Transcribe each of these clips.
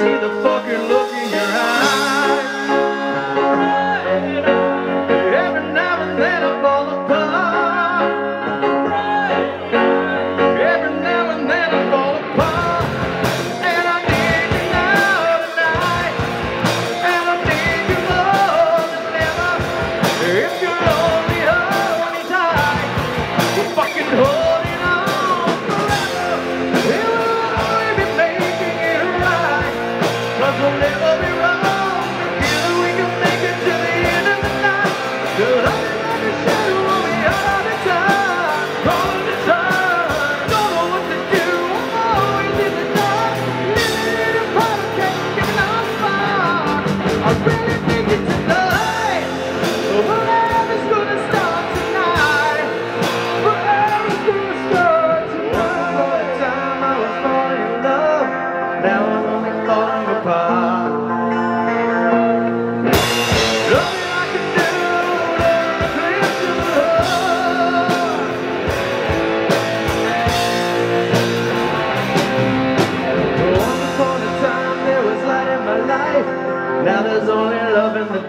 see the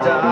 the.